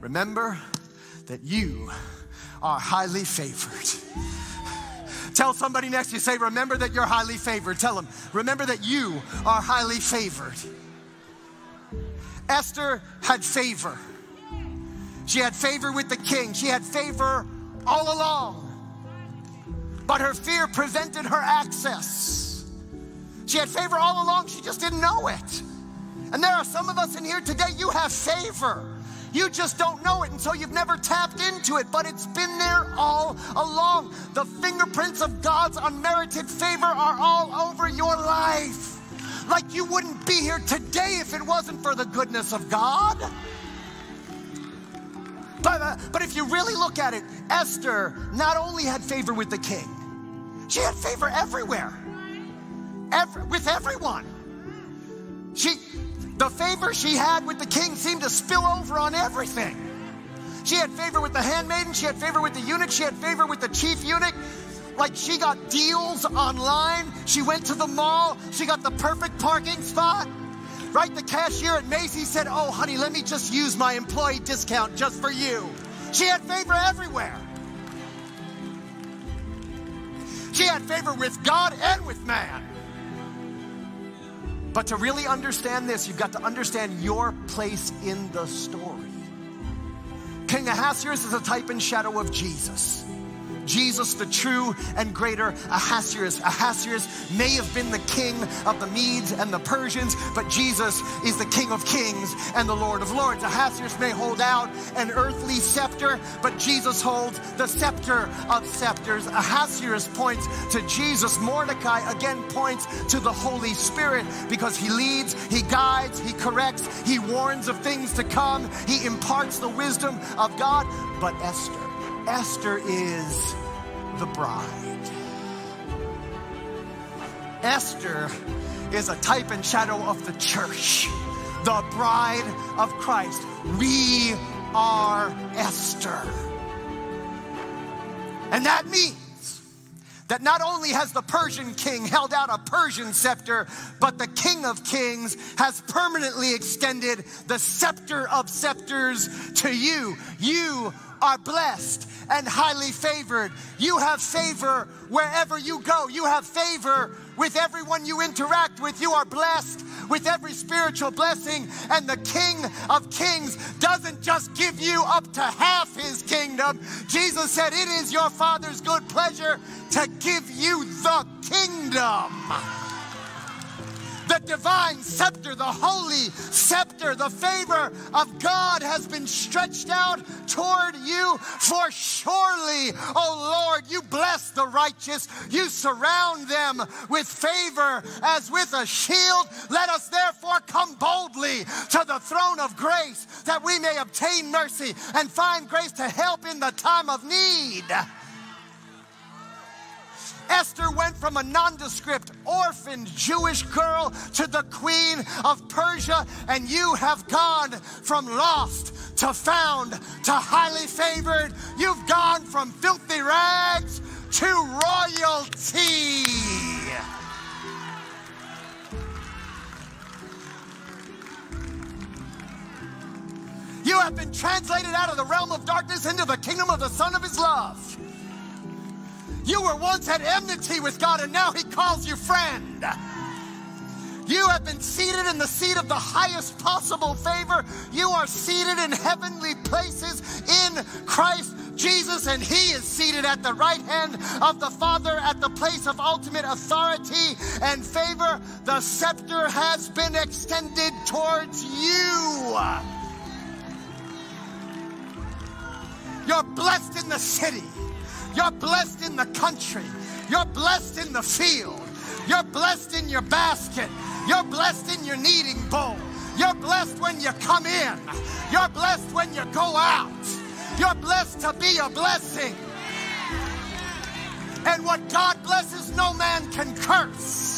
Remember that you are highly favored. Tell somebody next to you, say, Remember that you're highly favored. Tell them, Remember that you are highly favored. Esther had favor. She had favor with the king, she had favor all along. But her fear prevented her access. She had favor all along, she just didn't know it. And there are some of us in here today, you have favor. You just don't know it, and so you've never tapped into it, but it's been there all along. The fingerprints of God's unmerited favor are all over your life. Like you wouldn't be here today if it wasn't for the goodness of God. But, uh, but if you really look at it, Esther not only had favor with the king, she had favor everywhere, Every, with everyone. The favor she had with the king seemed to spill over on everything. She had favor with the handmaiden, she had favor with the eunuch, she had favor with the chief eunuch. Like she got deals online, she went to the mall, she got the perfect parking spot. Right? The cashier at Macy's said, Oh, honey, let me just use my employee discount just for you. She had favor everywhere. She had favor with God and with man. But to really understand this, you've got to understand your place in the story. King Ahasuerus is a type and shadow of Jesus. Jesus, the true and greater Ahasuerus. Ahasuerus may have been the king of the Medes and the Persians, but Jesus is the King of kings and the Lord of lords. Ahasuerus may hold out an earthly scepter, but Jesus holds the scepter of scepters. Ahasuerus points to Jesus. Mordecai again points to the Holy Spirit because he leads, he guides, he corrects, he warns of things to come, he imparts the wisdom of God. But Esther, Esther is the bride. Esther is a type and shadow of the church, the bride of Christ. We are Esther. And that means that not only has the Persian king held out a Persian scepter, but the king of kings has permanently extended the scepter of scepters to you. You are blessed and highly favored. You have favor wherever you go. You have favor with everyone you interact with. You are blessed with every spiritual blessing. And the King of Kings doesn't just give you up to half his kingdom. Jesus said, It is your Father's good pleasure to give you the kingdom the divine scepter, the holy scepter, the favor of God has been stretched out toward you. For surely, O oh Lord, you bless the righteous. You surround them with favor as with a shield. Let us therefore come boldly to the throne of grace that we may obtain mercy and find grace to help in the time of need. Esther went from a nondescript, orphaned Jewish girl to the queen of Persia, and you have gone from lost to found to highly favored. You've gone from filthy rags to royalty. You have been translated out of the realm of darkness into the kingdom of the Son of His love. You were once at enmity with God, and now He calls you friend. You have been seated in the seat of the highest possible favor. You are seated in heavenly places in Christ Jesus, and He is seated at the right hand of the Father at the place of ultimate authority and favor. The scepter has been extended towards you. You're blessed in the city. You're blessed in the country. You're blessed in the field. You're blessed in your basket. You're blessed in your kneading bowl. You're blessed when you come in. You're blessed when you go out. You're blessed to be a blessing. And what God blesses, no man can curse.